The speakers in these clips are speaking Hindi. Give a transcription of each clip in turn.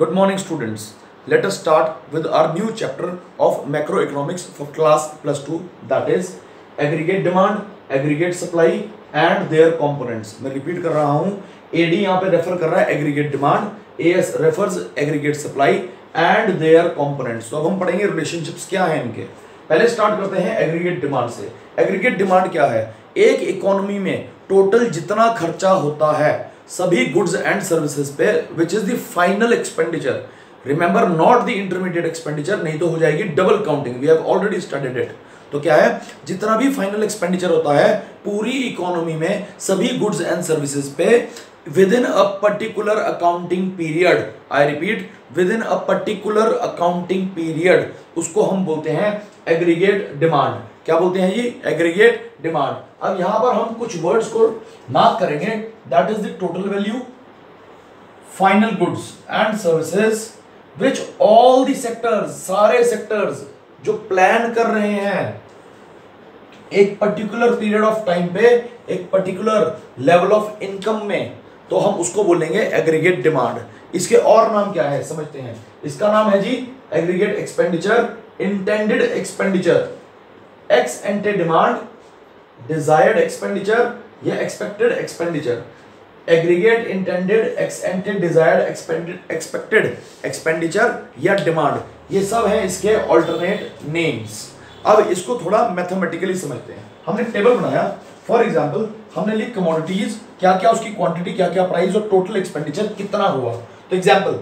Good morning, students. Let us start with our new chapter of macroeconomics for class plus two. That is aggregate demand, aggregate supply and their components. मैं repeat कर रहा हूँ AD यहाँ पे refer कर रहा है aggregate demand, AS refers aggregate supply and their components. तो अब हम पढ़ेंगे relationships क्या है इनके पहले स्टार्ट करते हैं एग्रीगेट डिमांड से एग्रीगेट डिमांड क्या है एक इकोनॉमी में टोटल जितना खर्चा होता है सभी गुड्स एंड सर्विसेज़ पे which is the final expenditure remember not the intermediate expenditure नहीं तो हो जाएगी double counting we have already studied it तो क्या है? जितना भी फाइनल एक्सपेंडिचर होता है, पूरी इकोनॉमी में सभी गुड्स एंड सर्विसेज़ पे within a particular accounting period I repeat within a particular accounting period उसको हम बोलते हैं एग्रीगेट डिमांड क्या बोलते हैं ये? एग्रीगेट डिमांड अब यहाँ पर हम कुछ वर्ड्स को मार्क करेंगे. That is the total value final goods and services which all the sectors सारे सेक्टर्स जो प्लान कर रहे हैं, एक पर्टिकुलर पीरियड ऑफ़ टाइम पे, एक पर्टिकुलर लेवल ऑफ़ इनकम में तो हम उसको बोलेंगे एग्रीगेट डिमांड इसके और नाम क्या है? समझते हैं. इसका नाम है जी aggregate expenditure intended expenditure ex ante demand desired expenditure या expected expenditure aggregate intended ex ante desired expected expenditure या डिमांड ये सब है इसके ऑल्टरनेट नेम्स अब इसको थोड़ा मैथमेटिकली समझते हैं। हमने टेबल बनाया। फॉर एग्ज़ाम्पल हमने ली कमोडिटीज क्या क्या उसकी क्वांटिटी क्या क्या प्राइस और टोटल एक्सपेंडिचर कितना हुआ? तो एग्ज़ाम्पल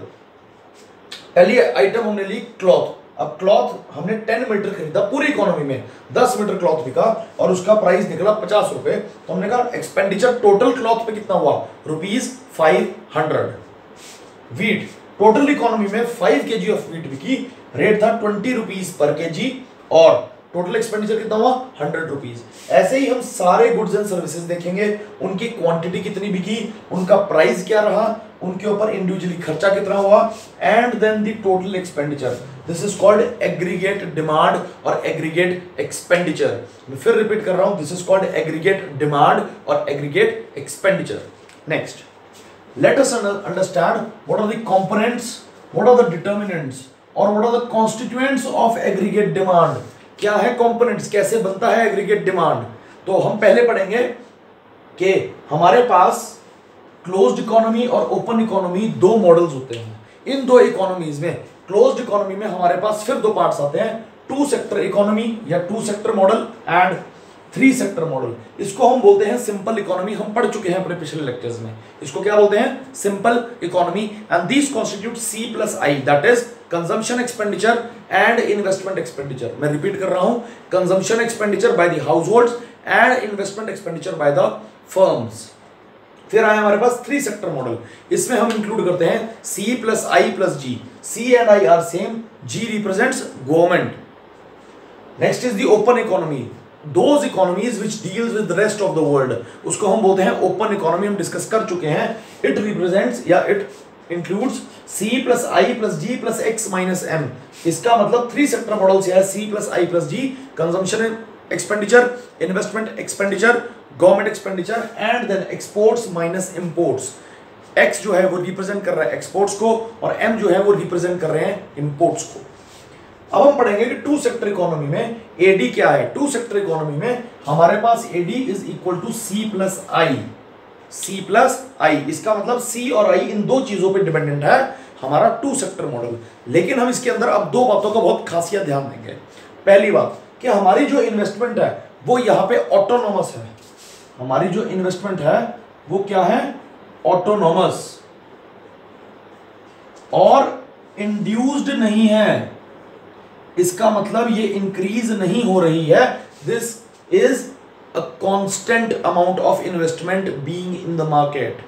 पहली आइटम हमने ली क्लॉथ अब क्लॉथ हमने 10 मीटर खरीदा पूरी इकोनॉमी में। 10 मीटर क्लॉथ बिका और उसका प्राइस निकला पचास रुपए। तो हमने कहा एक्सपेंडिचर टोटल क्लॉथ पे कितना हुआ? Rupees five hundred wheat total economy में फाइव के ऑफ़ वीट बिकी। रेट था ट्वेंटी रुपीज़ पर के जी और टोटल एक्सपेंडिचर कितना हुआ? हंड्रेड रुपीज़ ऐसे ही हम सारे गुड्स एंड सर्विसेज़ देखेंगे, उनकी क्वांटिटी कितनी बिकी, उनका प्राइस क्या रहा, उनके ऊपर इंडिविजुअली खर्चा कितना हुआ and then the total expenditure this is called aggregate demand और एग्रीगेट एक्सपेंडिचर फिर रिपीट कर रहा हूँ this is called aggregate demand और aggregate expenditure next let us understand what are the components, what are the determinants, or what are the constituents of aggregate demand. क्या है कंपोनेंट्स कैसे बनता है एग्रीगेट डिमांड तो हम पहले पढ़ेंगे कि हमारे पास क्लोज्ड इकोनॉमी और ओपन इकोनॉमी दो मॉडल्स होते हैं। इन दो इकोनॉमीज में क्लोज्ड इकोनॉमी में हमारे पास फिर दो पार्ट्स आते हैं टू सेक्टर इकोनॉमी या two sector model and three sector model इसको हम बोलते हैं सिंपल इकोनॉमी हम पढ़ चुके हैं अपने पिछले लेक्चर्स में। इसको क्या बोलते हैं? Simple economy and this constitute C plus I that is consumption expenditure and investment expenditure मैं रिपीट कर रहा हूँ consumption expenditure by the household and investment expenditure by the firms फिर आए हमारे पास थ्री सेक्टर मॉडल इसमें हम इंक्लूड करते हैं C plus I plus G C and I are same G represents government next is the open economy those economies which deals with rest of the world उसको हम बोलते हैं ओपन इकोनॉमी हम डिस्कस कर चुके हैं। इट रिप्रेजेंट्स या it includes C plus I plus G plus X minus M इसका मतलब थ्री सेक्टर मॉडल से है C plus I plus G consumption expenditure investment expenditure government expenditure and then exports minus imports X जो है वो रिप्रेजेंट कर रहा है एक्सपोर्ट्स को और एम जो है वो रिप्रेजेंट कर रहे हैं इंपोर्ट्स को. अब हम पढ़ेंगे कि टू सेक्टर इकोनॉमी में एडी क्या है? टू सेक्टर इकोनॉमी में हमारे पास AD is equal to C plus I C plus I इसका मतलब सी और आई इन दो चीज़ों पे डिपेंडेंट है हमारा टू सेक्टर मॉडल लेकिन हम इसके अंदर अब दो बातों का बहुत खासियत ध्यान देंगे। पहली बात कि हमारी जो इन्वेस्टमेंट है, वो यहाँ पे ऑटोनोमस है। हमारी जो इन्वेस्टमेंट है, वो क्या है? ऑटोनोमस और इंड्यूस्ड नहीं है। इसका मतलब ये इंक्रीज नहीं हो रही है। This is a constant amount of investment being in the market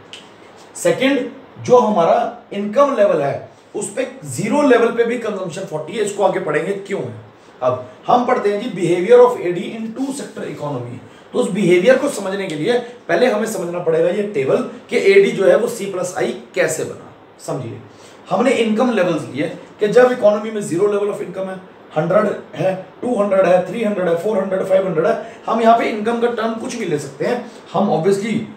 second जो हमारा इनकम लेवल है, उस पर ज़ीरो लेवल पे भी कंजम्पशन 40 है, इसको आगे पढ़ेंगे क्यों है? अब हम पढ़ते हैं जी behaviour of AD in two sector economy तो उस बिहेवियर को समझने के लिए पहले हमें समझना पड़ेगा ये टेबल कि एडी जो है वो सी प्लस आई कैसे बना। समझिए। हमने इनकम लेवल्स लिए कि जब इकोनॉमी में ज़ीरो लेवल ऑफ़ इनकम है हंड्रेड है टू हंड्रेड है थ्री हंड्रेड है फोर हंड्रेड फाइव हंड्रेड है, हम यहाँ पे इनकम का टर्म कुछ भी ले सकते हैं। हम ऑब्वियसली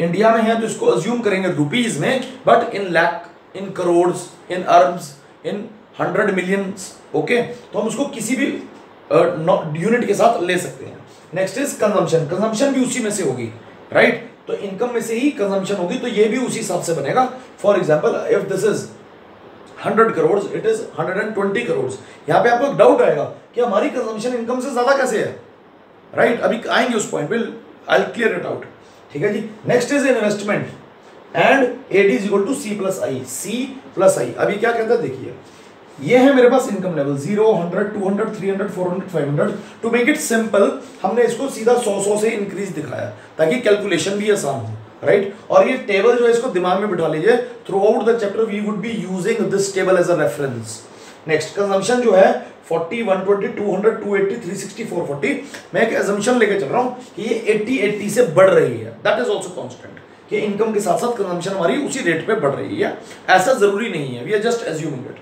इंडिया में हैं तो इसको अज्यूम करेंगे रुपीज़ में but in lakh in crore in Arabs in hundred million okay तो हम उसको किसी भी यूनिट uh, के साथ ले सकते हैं। नेक्स्ट इज़ कंजम्पशन कंजम्पशन भी उसी में से होगी राइट right? तो इनकम में से ही कंजम्पशन होगी तो ये भी उसी हिसाब से बनेगा। For example if this is hundred crore it is hundred and twenty crore यहाँ पे आपको एक डाउट आएगा कि हमारी कंजम्पशन इनकम से ज़्यादा कैसे है राइट right? अभी आएँगे उस point will I clear it out ठीक है जी? Next is investment and AD is equal to C plus I C plus I अभी क्या कहता है? देखिए ये है मेरे पास income level zero hundred two hundred three hundred four hundred five hundred to make it simple हमने इसको सीधा सौ सौ से इंक्रीज दिखाया ताकि कैलकुलेशन भी आसान हो राइट और ये टेबल जो है इसको दिमाग में बिठा लीजिए throughout the chapter we would be using this table as a reference next consumption जो है 40, 120, 200, 280, 360, 440 मैं एक एजम्पशन लेके चल रहा हूँ कि ये 80, 80 से बढ़ रही है. दैट इज़ आल्सो कांस्टेंट कि इनकम के साथ साथ कंजम्पशन हमारी उसी रेट पे बढ़ रही है. ऐसा ज़रूरी नहीं है. We are just assuming it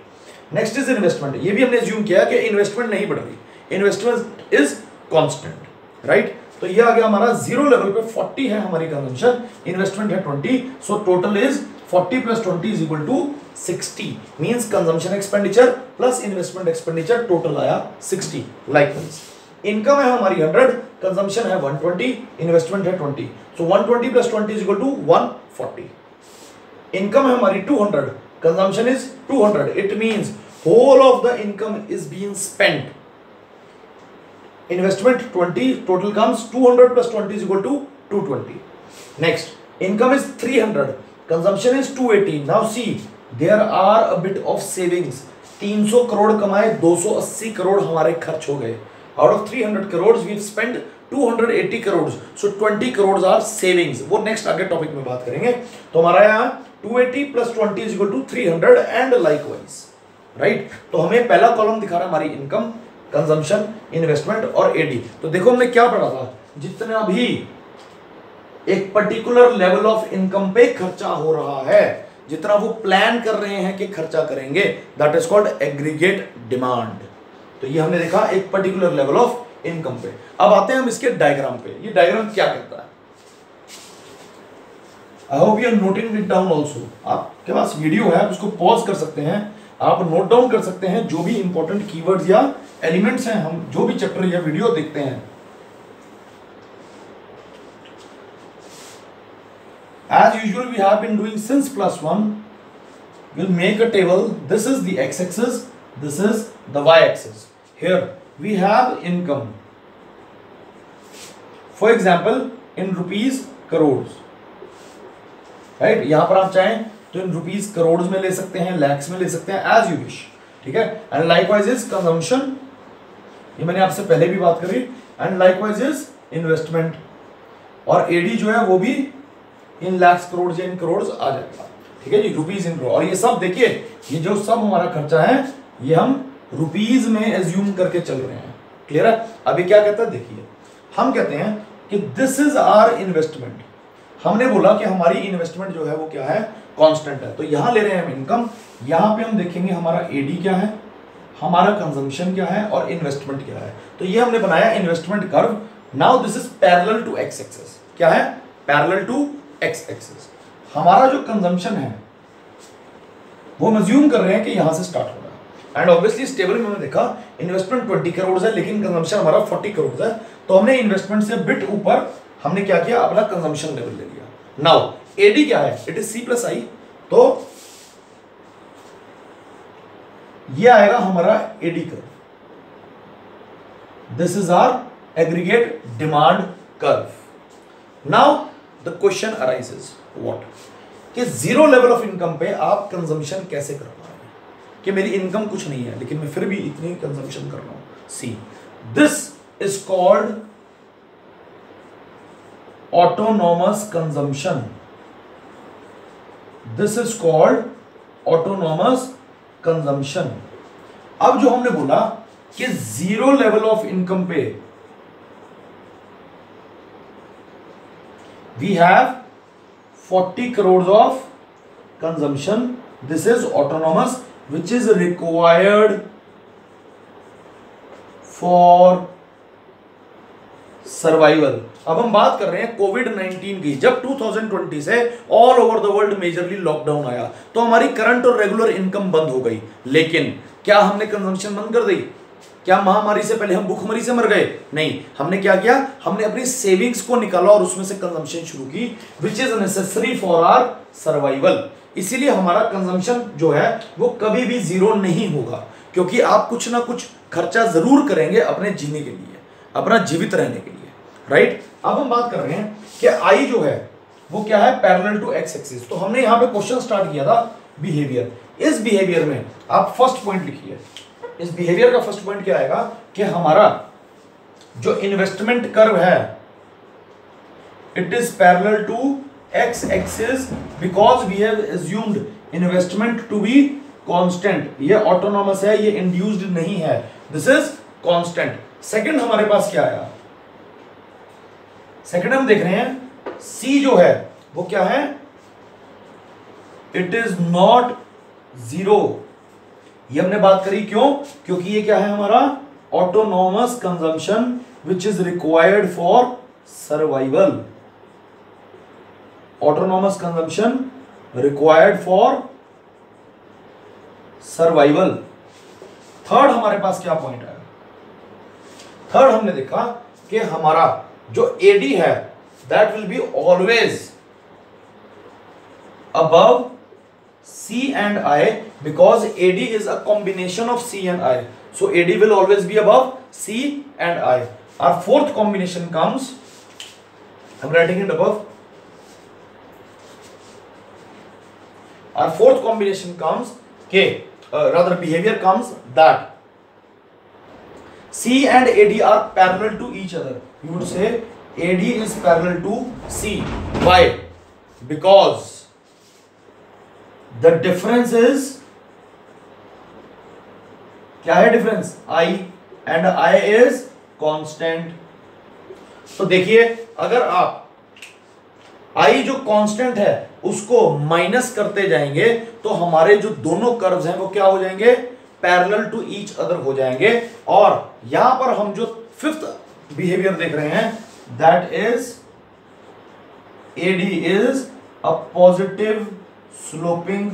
next is investment ये भी हमने ज्यूम किया कि इन्वेस्टमेंट नहीं बढ़ रही इन्वेस्टमेंट इज़ कांस्टेंट राइट तो ये आ गया हमारा ज़ीरो लेवल पे 40 है हमारी कंजम्पशन इन्वेस्टमेंट है 20 so total is 40 plus 20 is equal to 60 means consumption expenditure plus investment expenditure total आया 60 लाइकवाइज इनकम है हमारी 100 कंजम्पशन है 120 इन्वेस्टमेंट है 20 so so 120 plus 20 is equal to 140 income है हमारी 200 consumption is 200 it means whole of the income is being spent investment 20 total comes 200 plus 20 is equal to 220 next income is 300 consumption is 280 now see there are a bit of savings 300 crore कमाए 280 करोड़ हमारे खर्च हो गए out of 300 crore we spend 280 crore so 20 crore are savings वो नेक्स्ट आगे टॉपिक में बात करेंगे तो हमारा यहाँ 280 plus 20 is equal to 300 and likewise right तो हमें पहला कॉलम दिखा रहा है हमारी इनकम कंजम्पशन इन्वेस्टमेंट और एडी तो देखो हमने क्या पढ़ा था? जितना भी एक पर्टिकुलर लेवल ऑफ़ इनकम पे खर्चा हो रहा है, जितना वो प्लान कर रहे हैं कि खर्चा करेंगे that is called aggregate demand तो ये हमने देखा एक पर्टिकुलर लेवल ऑफ़ इनकम पे। अब आते हैं हम इसके डायग्राम पे। ये डायग्राम क्या कहता है? I hope you are noting it down also आपके पास वीडियो है उसको पॉज कर सकते हैं। आप नोट डाउन कर सकते हैं जो भी इंपॉर्टेंट कीवर्ड्स या एलिमेंट्स हैं, हम जो भी चैप्टर या वीडियो देखते हैं। As usual we have been doing since plus one will make a table this is the X axis this is the Y axis here we have income for example in rupees crore right? यहाँ पर आप चाहें तो इन रुपीज़ करोड़ में ले सकते हैं लैक्स में ले सकते हैं एज यू विश ठीक है? एंड लाइकवाइज इज़ कंजम्पशन ये मैंने आपसे पहले भी बात करी। एंड लाइकवाइज इज़ इन्वेस्टमेंट और एडी जो है वो भी इन लैक्स करोड़ या इन करोड़ आ जाएगा। ठीक है जी? रुपीज़ इन करोड़ और ये सब देखिए, ये जो सब हमारा खर्चा है, ये हम रुपीज़ में एज्यूम करके चल रहे हैं। क्लियर है? अभी क्या कहता है? देखिए, हम कहते हैं कि दिस इज़ आर इन्वेस्टमेंट हमने बोला कि हमारी इन्वेस्टमेंट जो है वो क्या है? कांस्टेंट है। तो यहाँ ले रहे हैं हम इनकम यहाँ पे हम देखेंगे हमारा एडी क्या है, हमारा कंजम्पशन क्या है और इन्वेस्टमेंट क्या है। तो ये हमने बनाया investment curve now this is parallel to x axis क्या है? पैरेलल टू एक्स एक्सेस हमारा जो कंजम्पशन है, वो हम अज्यूम कर रहे हैं कि यहाँ से स्टार्ट हो रहा है। एंड ऑब्वियसली इस टेबल में देखा इन्वेस्टमेंट 20 करोड़ है, लेकिन कंजम्पशन हमारा 40 करोड़ है। तो हमने इन्वेस्टमेंट से बिट ऊपर हमने क्या किया? अपना कंजम्पशन लेवल ले लिया। नाउ एडी क्या है? It is C plus I तो ये आएगा हमारा AD curve this is our aggregate demand curve now the question arises what कि ज़ीरो लेवल ऑफ़ इनकम पे आप कंजम्पशन कैसे कर पा रहे हैं? कि मेरी इनकम कुछ नहीं है, लेकिन मैं फिर भी इतनी कंजम्पशन कर रहा हूँ. See this is called autonomous consumption. This is called autonomous consumption. अब जो हमने बोला कि ज़ीरो लेवल ऑफ़ इनकम पे we have 40 crore of consumption this is autonomous which is required for survival अब हम बात कर रहे हैं कोविड 19 की। जब 2020 से all over the world majorly lockdown आया तो हमारी करंट और रेगुलर इनकम बंद हो गई। लेकिन क्या हमने कंजम्पशन बंद कर दी? क्या महामारी से पहले हम भूखमरी से मर गए? नहीं। हमने क्या किया? हमने अपनी सेविंग्स को निकाला और उसमें से कंजम्पशन शुरू की which is necessary for our survival इसीलिए हमारा कंजम्पशन जो है, वो कभी भी ज़ीरो नहीं होगा, क्योंकि आप कुछ ना कुछ खर्चा ज़रूर करेंगे अपने जीने के लिए। अपना जीवित रहने के लिए राइट अब हम बात कर रहे हैं कि आई जो है, वो क्या है? पैरेलल टू एक्स एक्सिस तो हमने यहाँ पे क्वेश्चन स्टार्ट किया था बिहेवियर इस बिहेवियर में आप फ़र्स्ट पॉइंट लिखिए। इस बिहेवियर का फ़र्स्ट पॉइंट क्या आएगा? कि हमारा जो इन्वेस्टमेंट कर्व है it is parallel to x axis because we have assumed investment to be constant ये ऑटोनॉमस है, ये इंड्यूस्ड नहीं है. दिस इज़ कांस्टेंट सेकंड हमारे पास क्या आया? सेकंड हम देख रहे हैं सी जो है, वो क्या है? इट इज़ नॉट ज़ीरो ये हमने बात करी क्यों? क्योंकि ये क्या है हमारा? Autonomous consumption which is required for survival autonomous consumption required for survival third हमारे पास क्या पॉइंट है थर्ड हमने देखा कि हमारा जो एडी है that will be always above C and I because A D is a combination of C and I so AD will always be above C and I our fourth combination comes हम राइटिंग इट अब आर फोर्थ कॉम्बिनेशन कम्स के rather behaviour comes that C and AD are parallel to each other. You would say AD is parallel to C. Why? Because the difference is क्या है difference I and I is constant तो देखिए अगर आप I जो कांस्टेंट है उसको माइनस करते जाएँगे तो हमारे जो दोनों कर्व्स हैं वो क्या हो जाएँगे पैरेलल टू ईच अदर हो जाएँगे। और यहाँ पर हम जो फिफ्थ बिहेवियर देख रहे हैं that is AD is a positive sloping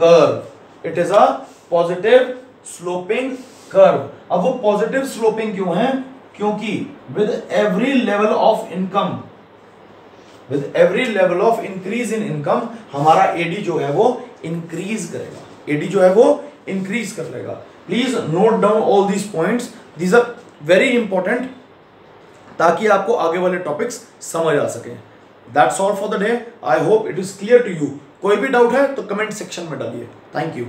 curve it is a positive sloping curve अब वो पॉजिटिव स्लोपिंग क्यों है? क्योंकि with every level of income with every level of increase in income हमारा एडी जो है वो इंक्रीज करेगा। एडी जो है वो इंक्रीज कर लेगा। Please note down all these points these are very important ताकि आपको आगे वाले टॉपिक्स समझ आ सके। That's all for the day I hope it is clear to you कोई भी डाउट है तो कमेंट सेक्शन में डालिए। Thank you